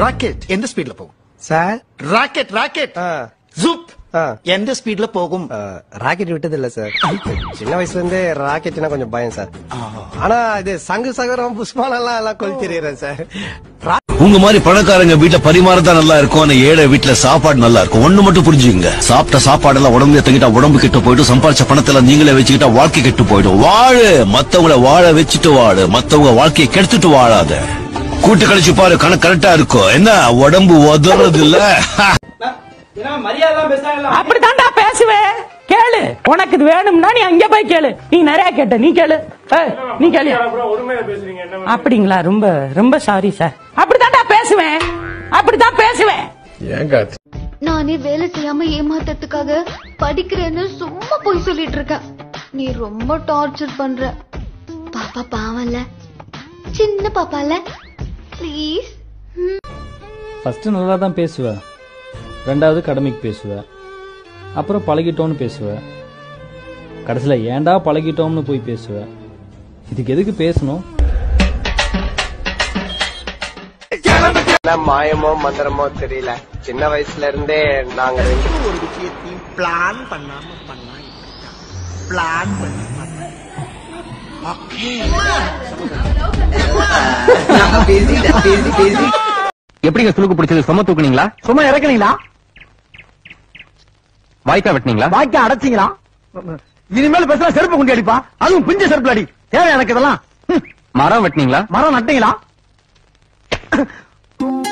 Rocket எந்த ஸ்பீட்ல போகும் சார் ராக்கெட் ராக்கெட். ஜூப். எந்த ஸ்பீட்ல போகும் ராக்கெட் விட்டது இல்ல சார் சின்ன வயசுல இருந்தே ராக்கெட்னா கொஞ்சம் பயம் சார் ஆனா இது சங்கு சகரம் புஷ்பானம் எல்லாம் எல்லாம் கொளுத்திடுறேன் சார் உங்க மாதிரி பணக்காரங்க வீட்டுல பரிமாறதான் நல்லா இருக்கும் ஆனா ஏழை வீட்டுல சாப்பாடு நல்லா இருக்கும். ஒண்ணு மட்டும் புரிஞ்சுங்க சாப்பிட்ட சாப்பாடெல்லாம் உடம்புல தங்கிட்டா உடம்பு கெட்டு போயிடும். சம்பாரிச்ச பணத்தெல்லாம் நீங்களே வச்சுக்கிட்டா வாழ்க்கை கெட்டு போயிடும். வாழு. மத்தவங்கள வாழ வச்சுட்டு வாழு. மத்தவங்க வாழ்க்கையை கெடுத்துட்டு வாழாத. கூட்டு கழிச்சு பாரு கணக்கு கரெக்டா இருக்கும் என்ன உடம்பு உதறது இல்ல அப்படித்தான்டா பேசுவேன் கேளு. உனக்கு இது வேணும்னா நீ அங்க போய் கேளு. நீ நிறைய கேட்ட. நீ கேளு. நீ கேளு. அப்படிங்களா? ரொம்ப ரொம்ப சாரி சார் அப்படித்தான்டா பேசுவேன் அப்படித்தான் பேசுவேன் நானே வேலை செய்யாம ஏமாத்ததுக்காக படிக்கிறேன்னு சும்மா போய் சொல்லிட்டு இருக்கேன். நீ ரொம்ப டார்ச்சர் பண்ற. பாப்பா பாவம்ல. சின்ன பாப்பால. ப்ளீஸ் ஃபஸ்ட்டு நல்லா தான் பேசுவேன் ரெண்டாவது கடமைக்கு பேசுவேன் அப்புறம் பழகிட்டோன்னு பேசுவேன் கடைசியில் ஏன்டா பழகிட்டோம்னு போய் பேசுவேன் இதுக்கு எதுக்கு பேசணும்? மாயமோ மந்திரமோ தெரியல. சின்ன வயசுல இருந்தே நாங்க ரெண்டு ஒரு விஷயத்தையும் பிளான் பண்ணாம பண்ணா பிளான் பண்ணி பேசி பேசி. எப்படிங்க சுழுக்கு பிடிச்சது? சும தூக்குனீங்களா? சும்மா இறக்குனீங்களா? வாய்க்கா வெட்டினீங்களா? வாய்க்கா அடைச்சிங்களா? இனிமேல் பேசுனா செருப்பு குண்டி அடிப்பா. அதுவும் பிஞ்ச செருப்பு அடி. தேவை எனக்கு இதெல்லாம். மரம் வெட்டினீங்களா? மரம் நட்டீங்களா? Oh.